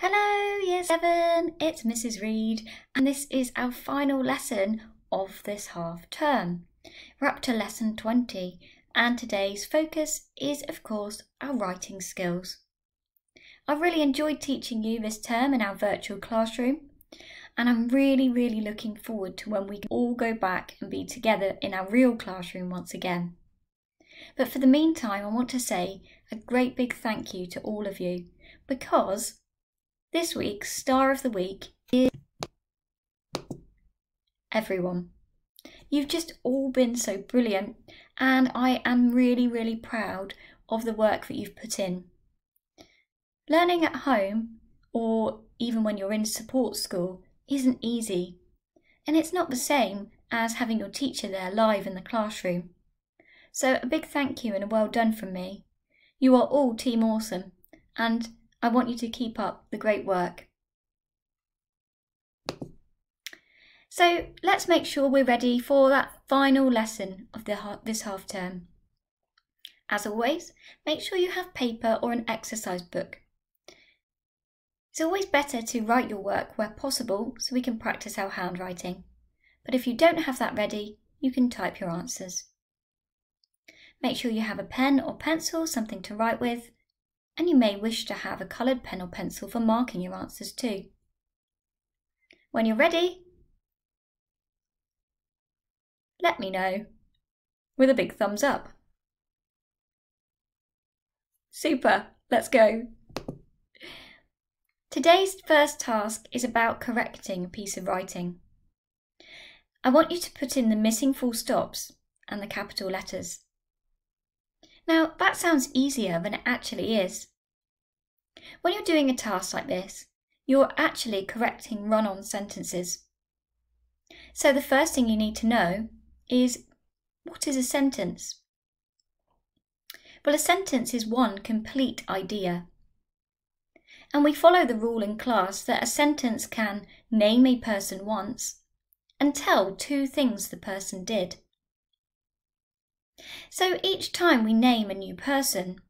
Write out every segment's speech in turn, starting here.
Hello, Year 7, it's Mrs. Reed, and this is our final lesson of this half term. We're up to lesson 20, and today's focus is, of course, our writing skills. I've really enjoyed teaching you this term in our virtual classroom, and I'm really, really looking forward to when we can all go back and be together in our real classroom once again. But for the meantime, I want to say a great big thank you to all of you because this week's star of the week is everyone. You've just all been so brilliant, and I am really, really proud of the work that you've put in. Learning at home, or even when you're in support school, isn't easy, and it's not the same as having your teacher there live in the classroom. So, a big thank you and a well done from me. You are all Team Awesome, and I want you to keep up the great work. So let's make sure we're ready for that final lesson of the, this half term. As always, make sure you have paper or an exercise book. It's always better to write your work where possible so we can practice our handwriting. But if you don't have that ready, you can type your answers. Make sure you have a pen or pencil, something to write with, and you may wish to have a coloured pen or pencil for marking your answers too. When you're ready, let me know with a big thumbs up. Super, let's go. Today's first task is about correcting a piece of writing. I want you to put in the missing full stops and the capital letters. Now, that sounds easier than it actually is. When you're doing a task like this, you're actually correcting run on sentences. So, the first thing you need to know is what is a sentence? Well, a sentence is one complete idea. And we follow the rule in class that a sentence can name a person once and tell two things the person did. So each time we name a new person,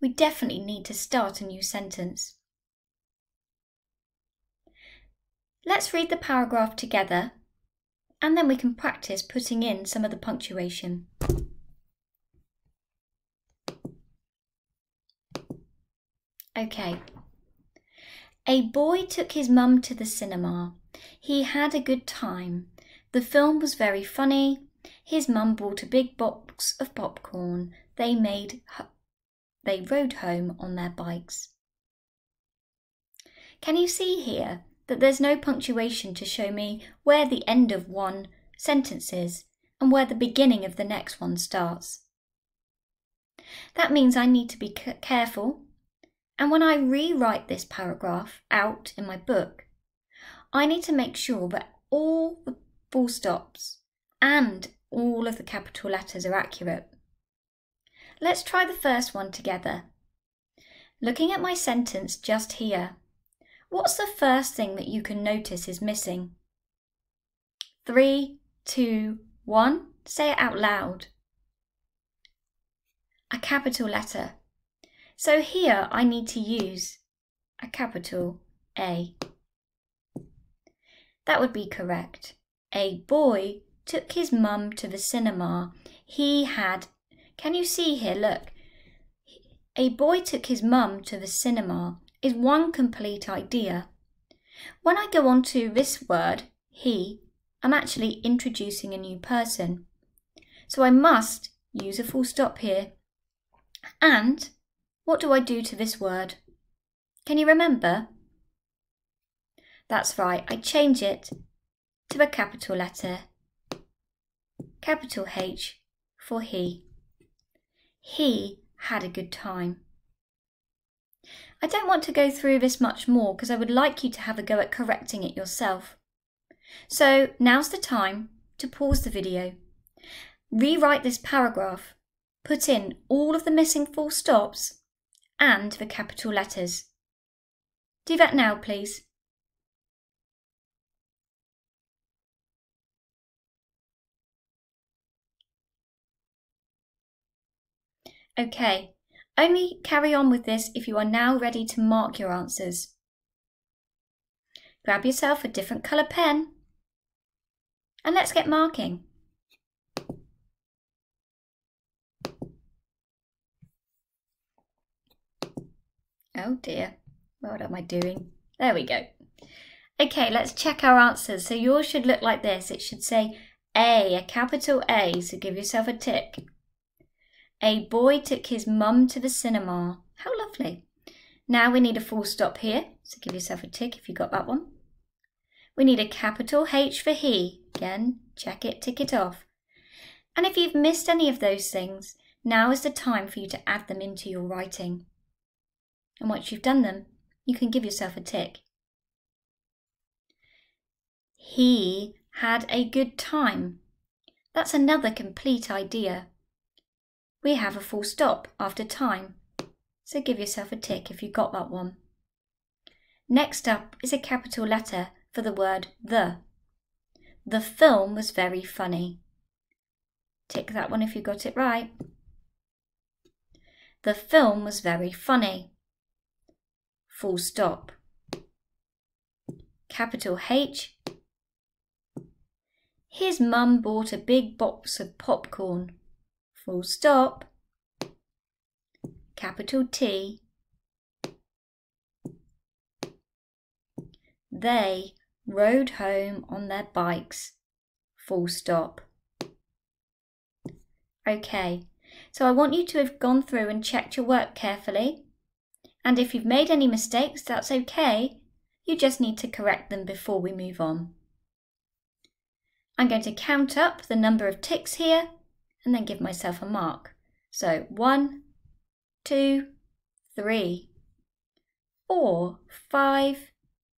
we definitely need to start a new sentence. Let's read the paragraph together and then we can practice putting in some of the punctuation. Okay. A boy took his mum to the cinema. He had a good time. The film was very funny. His mum bought a big box of popcorn. They made they rode home on their bikes. Can you see here that there's no punctuation to show me where the end of one sentence is and where the beginning of the next one starts? That means I need to be careful, and when I rewrite this paragraph out in my book, I need to make sure that all the full stops and all of the capital letters are accurate. Let's try the first one together. Looking at my sentence just here, what's the first thing that you can notice is missing? Three, two, one. Say it out loud. A capital letter. So here I need to use a capital A. That would be correct. A boy took his mum to the cinema. He had can you see here? Look. A boy took his mum to the cinema is one complete idea. When I go on to this word, he, I'm actually introducing a new person. So I must use a full stop here. And what do I do to this word? Can you remember? That's right, I change it to a capital letter. Capital H for he. He had a good time. I don't want to go through this much more because I would like you to have a go at correcting it yourself. So now's the time to pause the video, rewrite this paragraph, put in all of the missing full stops and the capital letters. Do that now, please. Okay, Only carry on with this if you are now ready to mark your answers. Grab yourself a different colour pen and let's get marking. Oh dear, what am I doing? There we go. Okay, let's check our answers. So yours should look like this. It should say A, a capital A, so give yourself a tick. A boy took his mum to the cinema. How lovely. Now we need a full stop here, so give yourself a tick if you got that one. We need a capital H for he. Again, check it, tick it off. And if you've missed any of those things, now is the time for you to add them into your writing. And once you've done them, you can give yourself a tick. He had a good time. That's another complete idea. We have a full stop after time, so give yourself a tick if you got that one. Next up is a capital letter for the word the. The film was very funny. Tick that one if you got it right. The film was very funny full stop. Capital H. His mum bought a big box of popcorn. Full stop. Capital T. They rode home on their bikes. Full stop. Okay, so I want you to have gone through and checked your work carefully and if you've made any mistakes, that's okay. You just need to correct them before we move on. I'm going to count up the number of ticks here and then give myself a mark. So one, two, three, four, five,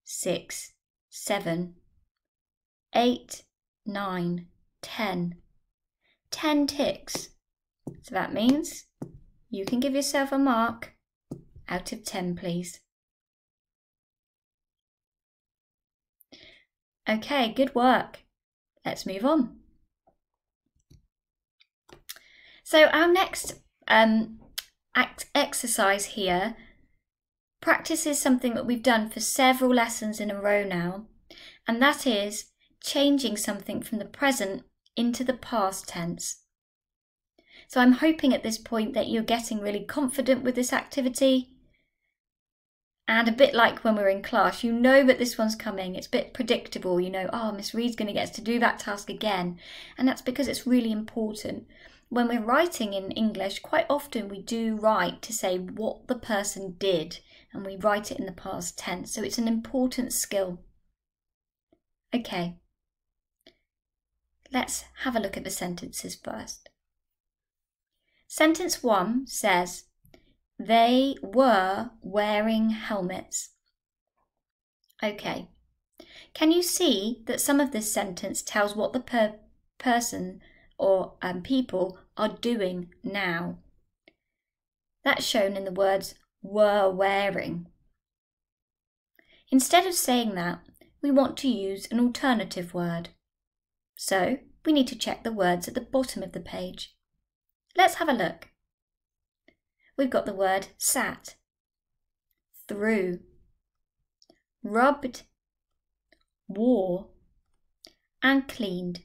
six, seven, eight, nine, ten. Ten ticks. So that means you can give yourself a mark out of 10, please. Okay, good work. Let's move on. So our next um, exercise here practices something that we've done for several lessons in a row now, and that is changing something from the present into the past tense. So I'm hoping at this point that you're getting really confident with this activity and a bit like when we're in class, you know that this one's coming. It's a bit predictable. You know, oh, Miss Reed's going to get us to do that task again. And that's because it's really important. When we're writing in English, quite often we do write to say what the person did, and we write it in the past tense. So it's an important skill. Okay, let's have a look at the sentences first. Sentence one says, they were wearing helmets. Okay. Can you see that some of this sentence tells what the per person or um, people are doing now? That's shown in the words were wearing. Instead of saying that, we want to use an alternative word. So we need to check the words at the bottom of the page. Let's have a look we've got the word sat, through, rubbed, wore, and cleaned.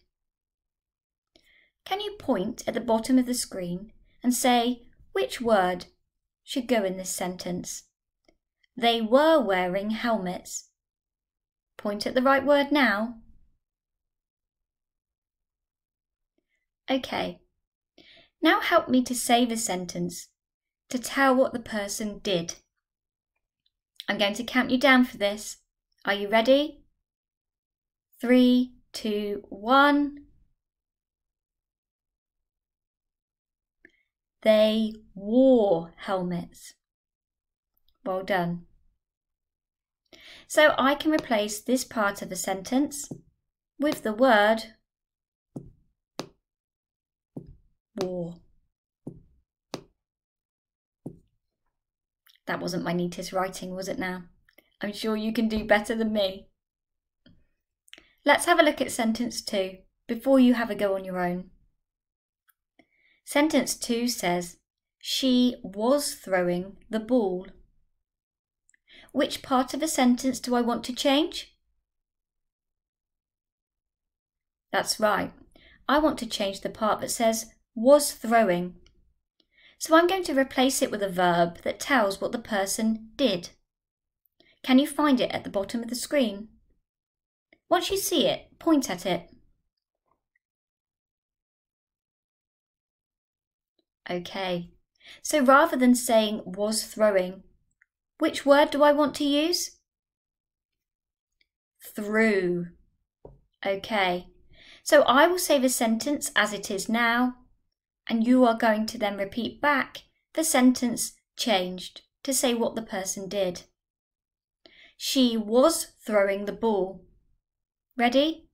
Can you point at the bottom of the screen and say which word should go in this sentence? They were wearing helmets. Point at the right word now. Okay. Now help me to save a sentence to tell what the person did. I'm going to count you down for this. Are you ready? Three, two, one. They wore helmets. Well done. So I can replace this part of a sentence with the word wore. That wasn't my neatest writing, was it now? I'm sure you can do better than me. Let's have a look at sentence two before you have a go on your own. Sentence two says, She was throwing the ball. Which part of a sentence do I want to change? That's right. I want to change the part that says was throwing. So I'm going to replace it with a verb that tells what the person did. Can you find it at the bottom of the screen? Once you see it, point at it. Okay, so rather than saying was throwing, which word do I want to use? Threw. Okay, so I will say the sentence as it is now, and you are going to then repeat back the sentence changed to say what the person did. She was throwing the ball. Ready?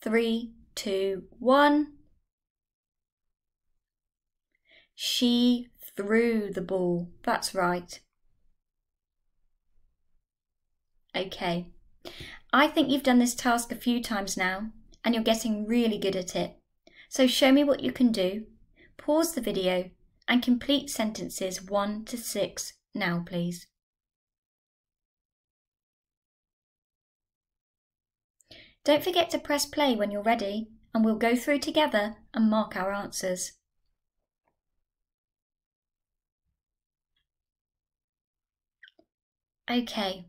Three, two, one. She threw the ball. That's right. Okay. I think you've done this task a few times now and you're getting really good at it. So show me what you can do, pause the video and complete sentences 1 to 6 now please. Don't forget to press play when you're ready and we'll go through together and mark our answers. Okay,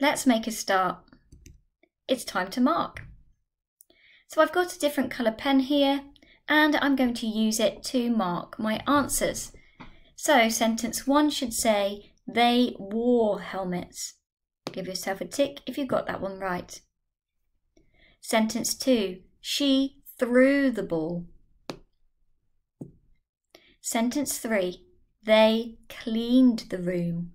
let's make a start. It's time to mark. So I've got a different colour pen here and I'm going to use it to mark my answers. So sentence one should say, they wore helmets. Give yourself a tick if you got that one right. Sentence two, she threw the ball. Sentence three, they cleaned the room.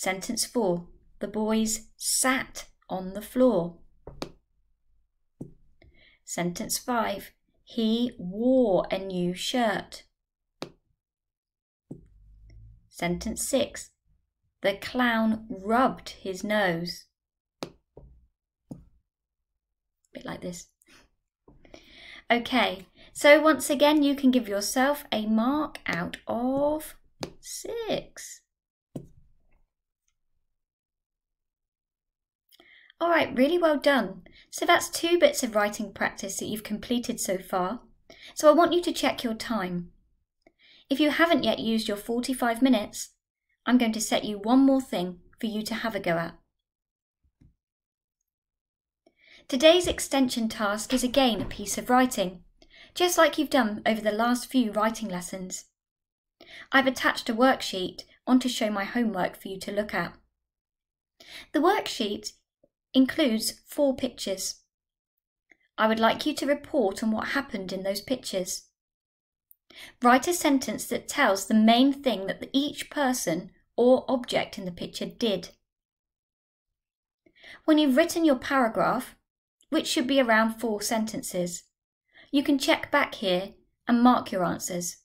Sentence 4. The boys sat on the floor. Sentence 5. He wore a new shirt. Sentence 6. The clown rubbed his nose. Bit like this. Okay, so once again, you can give yourself a mark out of six. All right, really well done. So that's two bits of writing practice that you've completed so far. So I want you to check your time. If you haven't yet used your 45 minutes, I'm going to set you one more thing for you to have a go at. Today's extension task is again a piece of writing, just like you've done over the last few writing lessons. I've attached a worksheet on to show my homework for you to look at. The worksheet includes four pictures. I would like you to report on what happened in those pictures. Write a sentence that tells the main thing that each person or object in the picture did. When you've written your paragraph, which should be around four sentences, you can check back here and mark your answers.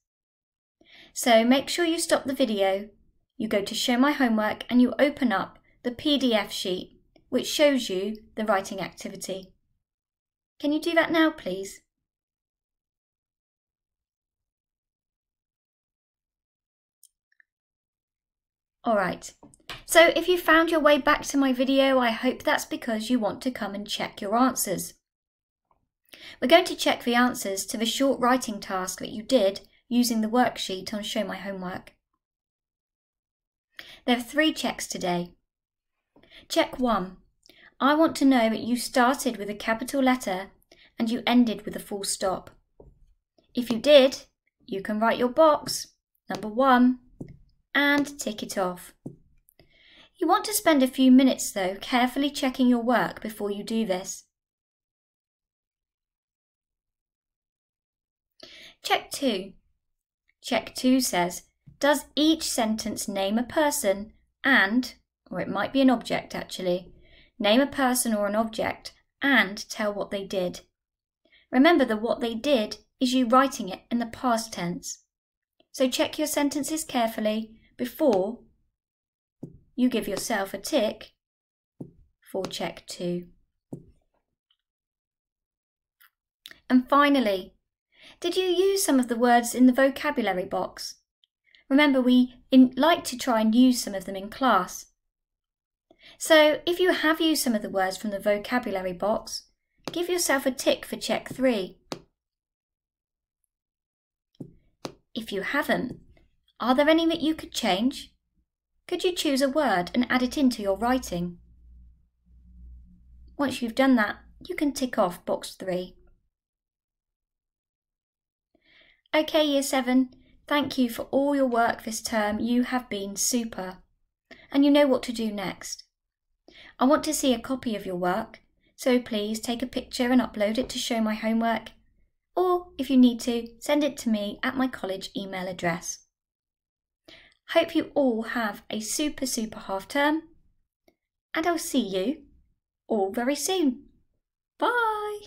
So make sure you stop the video, you go to show my homework and you open up the PDF sheet which shows you the writing activity. Can you do that now, please? Alright, so if you found your way back to my video, I hope that's because you want to come and check your answers. We're going to check the answers to the short writing task that you did using the worksheet on Show My Homework. There are three checks today. Check 1. I want to know that you started with a capital letter and you ended with a full stop. If you did, you can write your box, number one, and tick it off. You want to spend a few minutes though carefully checking your work before you do this. Check 2. Check 2 says, does each sentence name a person and, or it might be an object actually, name a person or an object, and tell what they did. Remember that what they did is you writing it in the past tense. So check your sentences carefully before you give yourself a tick for check two. And finally, Did you use some of the words in the vocabulary box? Remember, we in, like to try and use some of them in class. So, if you have used some of the words from the vocabulary box, give yourself a tick for check three. If you haven't, are there any that you could change? Could you choose a word and add it into your writing? Once you've done that, you can tick off box 3. OK Year 7, thank you for all your work this term. You have been super. And you know what to do next. I want to see a copy of your work, so please take a picture and upload it to show my homework. Or, if you need to, send it to me at my college email address. Hope you all have a super, super half term, and I'll see you all very soon. Bye!